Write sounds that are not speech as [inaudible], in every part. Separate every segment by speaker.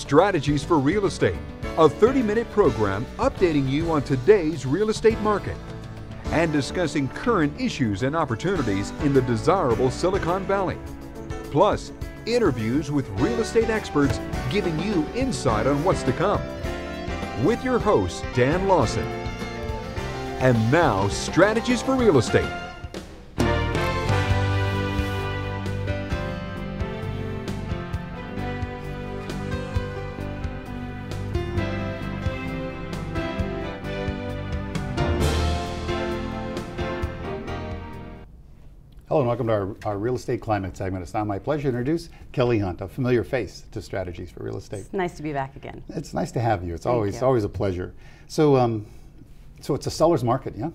Speaker 1: Strategies for Real Estate, a 30 minute program updating you on today's real estate market and discussing current issues and opportunities in the desirable Silicon Valley. Plus, interviews with real estate experts giving you insight on what's to come. With your host, Dan Lawson. And now, Strategies for Real Estate.
Speaker 2: Hello and welcome to our, our real estate climate segment. It's now my pleasure to introduce Kelly Hunt, a familiar face to Strategies for Real Estate.
Speaker 3: It's nice to be back again.
Speaker 2: It's nice to have you. It's
Speaker 3: Thank
Speaker 2: always
Speaker 3: you.
Speaker 2: always a pleasure. So, um, so it's a seller's market, yeah?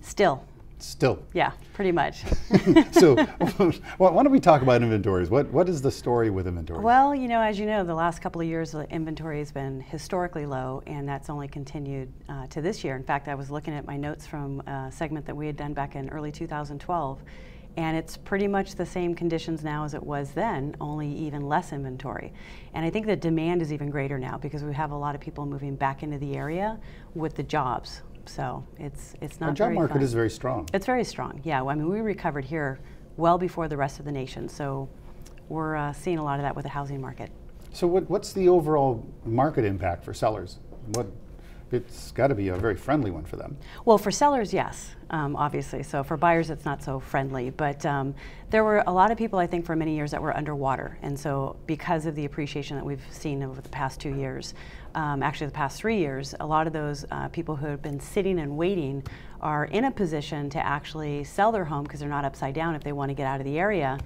Speaker 3: Still,
Speaker 2: Still.
Speaker 3: yeah, pretty much. [laughs]
Speaker 2: so, [laughs] [laughs] why why don't we talk about inventories? What what is the story with inventories?
Speaker 3: well, you know, as you know, the last couple of years, the inventory has been historically low, and that's only continued uh, to this year. In fact, I was looking at my notes from a segment that we had done back in early 2012, and it's pretty much the same conditions now as it was then, only even less inventory. And I think the demand is even greater now because we have a lot of people moving back into the area with the jobs. So it's it's not
Speaker 2: our job market
Speaker 3: fun.
Speaker 2: is very strong.
Speaker 3: It's very strong. Yeah, well, I mean, we recovered here well before the rest of the nation. So we're uh, seeing a lot of that with the housing market.
Speaker 2: So, what, what's the overall market impact for sellers? What it's got to be a very friendly one for them.
Speaker 3: Well, for sellers, yes, um, obviously. So for buyers, it's not so friendly. But um, there were a lot of people, I think, for many years that were underwater. And so because of the appreciation that we've seen over the past two years, um, actually the past three years, a lot of those uh, people who have been sitting and waiting are in a position to actually sell their home because they're not upside down if they want to get out of the area.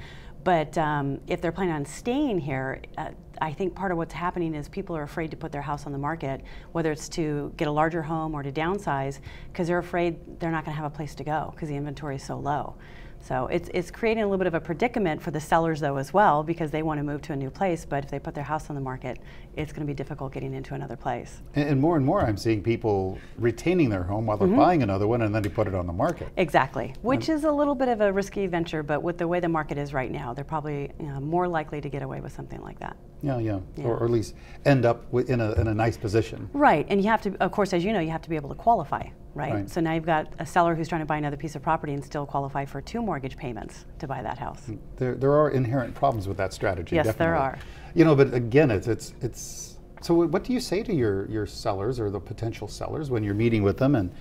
Speaker 3: But um, if they're planning on staying here, uh, I think part of what's happening is people are afraid to put their house on the market, whether it's to get a larger home or to downsize, because they're afraid they're not going to have a place to go because the inventory is so low. So it's, it's creating a little bit of a predicament for the sellers, though, as well, because they want to move to a new place. But if they put their house on the market, it's going to be difficult getting into another place.
Speaker 2: And, and more and more, I'm seeing people retaining their home while they're mm-hmm. buying another one, and then they put it on the market.
Speaker 3: Exactly, which is a little bit of a risky venture, but with the way the market is right now, they're probably you know, more likely to get away with something like that.
Speaker 2: Yeah, yeah,
Speaker 3: Yeah.
Speaker 2: Or, or at least end up in a, in a nice position.
Speaker 3: Right, and you have to, of course, as you know, you have to be able to qualify, right?
Speaker 2: Right.
Speaker 3: So now you've got a seller who's trying to buy another piece of property and still qualify for two mortgage payments to buy that house.
Speaker 2: Mm, there, there are inherent problems with that strategy.
Speaker 3: Yes, there are.
Speaker 2: You know, but again, it's it's it's. So, what do you say to your your sellers or the potential sellers when you're meeting with them, and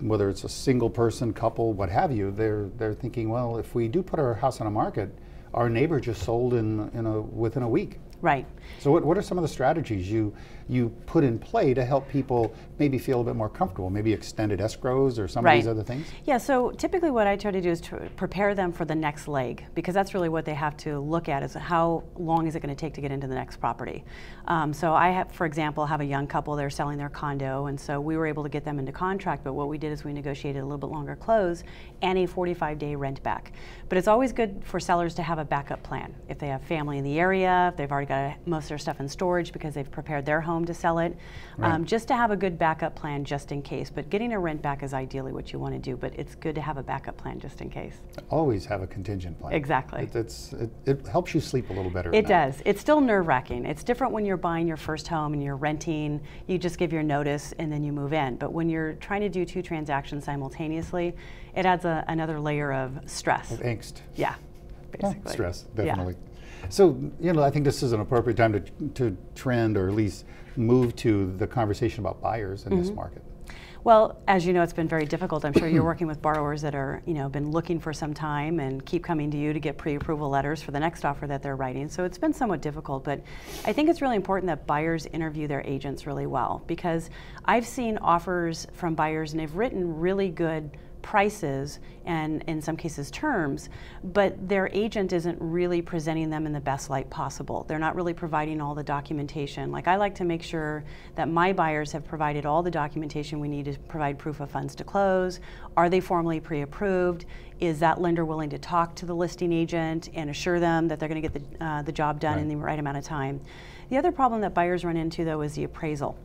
Speaker 2: whether it's a single person, couple, what have you? They're they're thinking, well, if we do put our house on a market, our neighbor just sold in in a within a week.
Speaker 3: Right.
Speaker 2: So, what, what are some of the strategies you you put in play to help people maybe feel a bit more comfortable? Maybe extended escrows or some of these other things.
Speaker 3: Yeah, so typically what I try to do is to prepare them for the next leg because that's really what they have to look at is how long is it going to take to get into the next property. Um, so I have, for example, have a young couple, they're selling their condo and so we were able to get them into contract, but what we did is we negotiated a little bit longer close and a 45 day rent back. But it's always good for sellers to have a backup plan. If they have family in the area, if they've already got most of their stuff in storage because they've prepared their home to sell it,
Speaker 2: Right.
Speaker 3: um, just to have a good backup plan just in case. But getting a rent back is ideally what you want to do, but it's good to have a backup plan just in case.
Speaker 2: Always have a contingent plan.
Speaker 3: Exactly.
Speaker 2: It, it's, it, it helps you sleep a little better.
Speaker 3: It does. It's still nerve wracking. It's different when you're buying your first home and you're renting, you just give your notice and then you move in. But when you're trying to do two transactions simultaneously, it adds a, another layer of stress.
Speaker 2: Of angst.
Speaker 3: Yeah, basically.
Speaker 2: stress,
Speaker 3: Yeah.
Speaker 2: So, you know, I think this is an appropriate time to, to trend or at least move to the conversation about buyers in this
Speaker 3: Mm-hmm.
Speaker 2: market.
Speaker 3: Well, as you know, it's been very difficult. I'm sure you're [clears throat] working with borrowers that are, you know, been looking for some time and keep coming to you to get pre-approval letters for the next offer that they're writing. So it's been somewhat difficult, but I think it's really important that buyers interview their agents really well because I've seen offers from buyers and they've written really good prices and in some cases terms, but their agent isn't really presenting them in the best light possible. They're not really providing all the documentation. Like I like to make sure that my buyers have provided all the documentation we need to provide proof of funds to close. Are they formally pre-approved? Is that lender willing to talk to the listing agent and assure them that they're going to get the, uh, the job done in the right amount of time? The other problem that buyers run into though is the appraisal.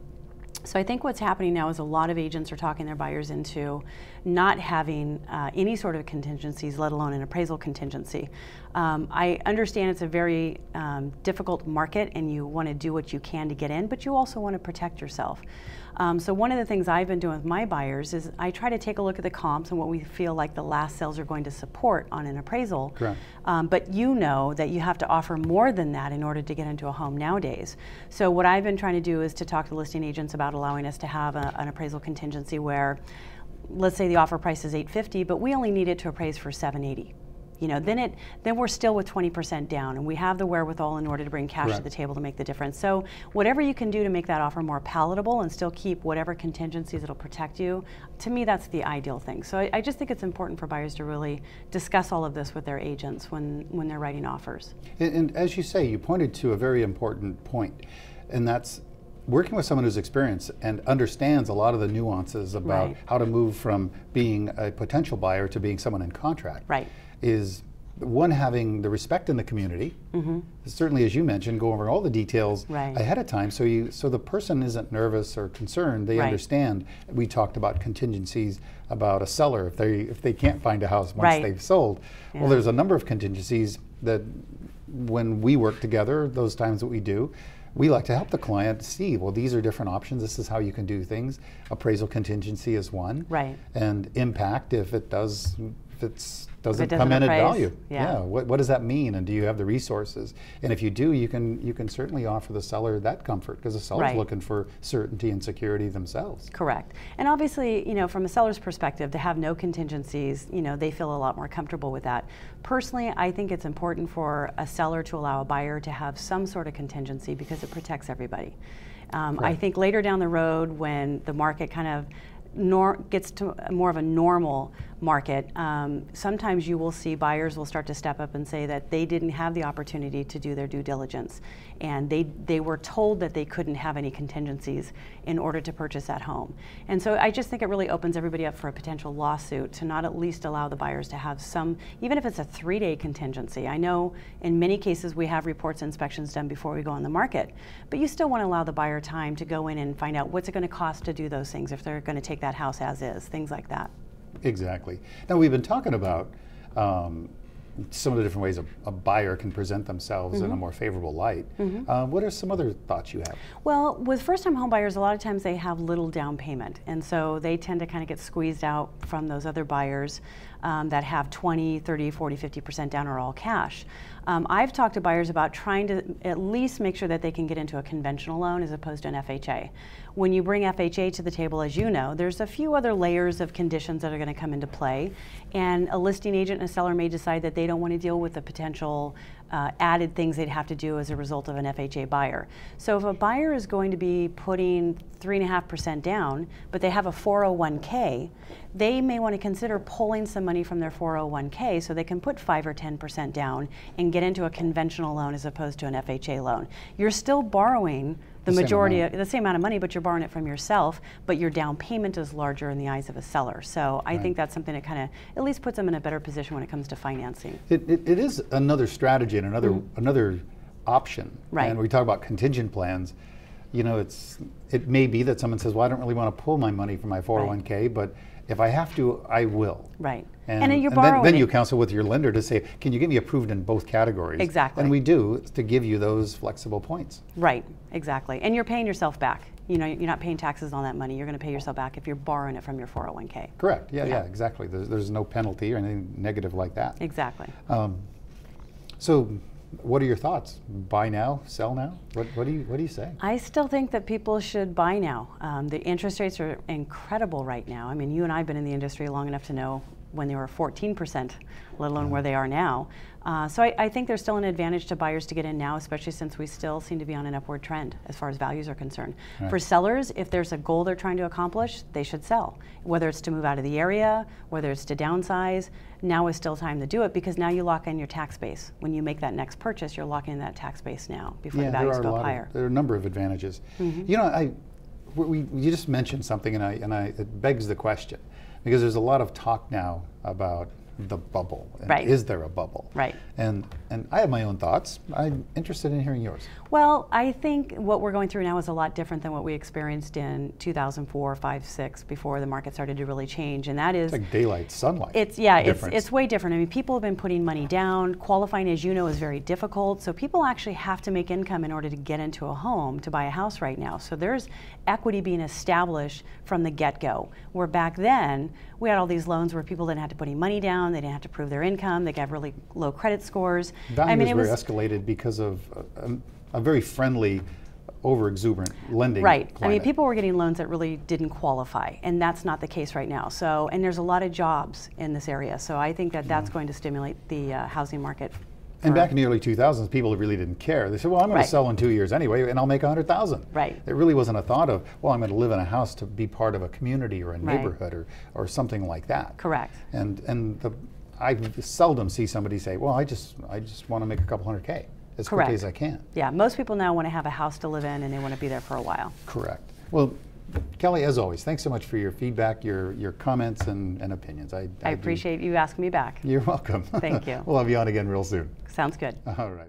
Speaker 3: So I think what's happening now is a lot of agents are talking their buyers into not having uh, any sort of contingencies, let alone an appraisal contingency. Um, I understand it's a very um, difficult market and you want to do what you can to get in, but you also want to protect yourself. Um, so one of the things I've been doing with my buyers is I try to take a look at the comps and what we feel like the last sales are going to support on an appraisal. Um, but you know that you have to offer more than that in order to get into a home nowadays. So what I've been trying to do is to talk to listing agents about allowing us to have a, an appraisal contingency where, let's say the offer price is 850, but we only need it to appraise for 780 you know, then it then we're still with 20% down, and we have the wherewithal in order to bring cash
Speaker 2: Correct.
Speaker 3: to the table to make the difference. So whatever you can do to make that offer more palatable and still keep whatever contingencies that'll protect you, to me that's the ideal thing. So I, I just think it's important for buyers to really discuss all of this with their agents when when they're writing offers.
Speaker 2: And, and as you say, you pointed to a very important point, and that's working with someone who's experienced and understands a lot of the nuances about
Speaker 3: Right.
Speaker 2: how to move from being a potential buyer to being someone in contract.
Speaker 3: Right.
Speaker 2: Is one having the respect in the community. Mm-hmm. Certainly, as you mentioned, go over all the details.
Speaker 3: Right.
Speaker 2: ahead of time, so you so the person isn't nervous or concerned. They
Speaker 3: Right.
Speaker 2: understand. We talked about contingencies about a seller if they if they can't find a house once
Speaker 3: Right.
Speaker 2: they've sold.
Speaker 3: Yeah.
Speaker 2: Well, there's a number of contingencies that when we work together, those times that we do, we like to help the client see, well, these are different options. This is how you can do things. Appraisal contingency is one.
Speaker 3: Right.
Speaker 2: And impact if it does, it's doesn't
Speaker 3: doesn't
Speaker 2: come in at value.
Speaker 3: yeah.
Speaker 2: What, what does that mean? And do you have the resources? And if you do, you can you can certainly offer the seller that comfort because the seller's
Speaker 3: Right.
Speaker 2: looking for certainty and security themselves.
Speaker 3: Correct. And obviously, you know, from a seller's perspective, to have no contingencies, you know, they feel a lot more comfortable with that. Personally, I think it's important for a seller to allow a buyer to have some sort of contingency because it protects everybody. Um, I think later down the road, when the market kind of nor- gets to more of a normal market, um, sometimes you will see buyers will start to step up and say that they didn't have the opportunity to do their due diligence, and they they were told that they couldn't have any contingencies in order to purchase that home. And so I just think it really opens everybody up for a potential lawsuit to not at least allow the buyers to have some, even if it's a three-day contingency. I know in many cases we have reports inspections done before we go on the market, but you still want to allow the buyer time to go in and find out what's it going to cost to do those things if they're going to take that house as is, things like that.
Speaker 2: Exactly. Now we've been talking about um, some of the different ways a, a buyer can present themselves
Speaker 3: Mm-hmm.
Speaker 2: in a more favorable light. Uh, what are some other thoughts you have?
Speaker 3: Well, with first-time home buyers, a lot of times they have little down payment, and so they tend to kind of get squeezed out from those other buyers um, that have 20, 30, 40, 50% down or all cash. Um, I've talked to buyers about trying to at least make sure that they can get into a conventional loan as opposed to an FHA. When you bring FHA to the table, as you know, there's a few other layers of conditions that are going to come into play, and a listing agent and a seller may decide that they don't want to deal with the potential uh, added things they'd have to do as a result of an FHA buyer. So if a buyer is going to be putting three and a half percent down, but they have a 401k, they may want to consider pulling some money from their 401k so they can put five or 10 percent down and get into a conventional loan as opposed to an FHA loan. You're still borrowing the,
Speaker 2: The
Speaker 3: majority of the same amount of money, but you're borrowing it from yourself, but your down payment is larger in the eyes of a seller. So I think that's something that kind of at least puts them in a better position when it comes to financing.
Speaker 2: It, it, it is another strategy and another mm. another option.
Speaker 3: Right.
Speaker 2: And we talk about contingent plans. You know, it's it may be that someone says, "Well, I don't really want to pull my money from my 401k, but if I have to, I will."
Speaker 3: Right.
Speaker 2: And,
Speaker 3: And then you're
Speaker 2: and then, then you counsel with your lender to say, "Can you get me approved in both categories?"
Speaker 3: Exactly.
Speaker 2: And we do to give you those flexible points.
Speaker 3: Right, exactly. And you're paying yourself back. You know, you're not paying taxes on that money. You're going to pay yourself back if you're borrowing it from your 401k.
Speaker 2: Correct. Yeah, yeah,
Speaker 3: Yeah.
Speaker 2: exactly. There's, there's no penalty or anything negative like that.
Speaker 3: Exactly.
Speaker 2: Um, so, what are your thoughts? Buy now, sell now? What, what do you What do you say?
Speaker 3: I still think that people should buy now. Um, the interest rates are incredible right now. I mean, you and I have been in the industry long enough to know when they were 14%, let alone where they are now. Uh, so I, I think there's still an advantage to buyers to get in now, especially since we still seem to be on an upward trend as far as values are concerned.
Speaker 2: Right.
Speaker 3: For sellers, if there's a goal they're trying to accomplish, they should sell. Whether it's to move out of the area, whether it's to downsize, now is still time to do it because now you lock in your tax base. When you make that next purchase, you're locking in that tax base now before the values go up higher.
Speaker 2: Of, there are a number of advantages.
Speaker 3: Mm-hmm.
Speaker 2: You know, I we, you just mentioned something, and I and I it begs the question because there's a lot of talk now about the bubble.
Speaker 3: Right.
Speaker 2: Is there a bubble?
Speaker 3: Right.
Speaker 2: And and I have my own thoughts. I'm interested in hearing yours.
Speaker 3: Well, I think what we're going through now is a lot different than what we experienced in 2004, 5, 6, before the market started to really change. And that is,
Speaker 2: It's like daylight sunlight.
Speaker 3: it's yeah, it's it's way different. I mean, people have been putting money down. Qualifying, as you know, is very difficult. So people actually have to make income in order to get into a home to buy a house right now. So there's equity being established from the get-go. Where back then we had all these loans where people didn't have to put any money down. They didn't have to prove their income. They got really low credit scores.
Speaker 2: Value
Speaker 3: I mean, it
Speaker 2: very
Speaker 3: was
Speaker 2: escalated because of a, a, very friendly, over exuberant lending.
Speaker 3: Right. I mean, people were getting loans that really didn't qualify, and that's not the case right now. So, and there's a lot of jobs in this area. So, I think that that's going to stimulate the uh, housing market.
Speaker 2: And back in the early 2000s, people really didn't care. They said, "Well, I'm going
Speaker 3: Right.
Speaker 2: to sell in two years anyway, and I'll make 100,000."
Speaker 3: Right.
Speaker 2: It really wasn't a thought of, "Well, I'm going to live in a house to be part of a community or a
Speaker 3: Right.
Speaker 2: neighborhood or, or something like that."
Speaker 3: Correct.
Speaker 2: And and the, I seldom see somebody say, "Well, I just I just want to make a couple hundred k as
Speaker 3: Correct.
Speaker 2: quickly as I can."
Speaker 3: Yeah, most people now want to have a house to live in, and they want to be there for a while.
Speaker 2: Correct. Well, Kelly, as always, thanks so much for your feedback, your your comments and, and opinions. I,
Speaker 3: I
Speaker 2: do-
Speaker 3: appreciate you asking me back.
Speaker 2: You're welcome.
Speaker 3: Thank [laughs] you.
Speaker 2: we'll have you on again real soon.
Speaker 3: Sounds good.
Speaker 2: All right.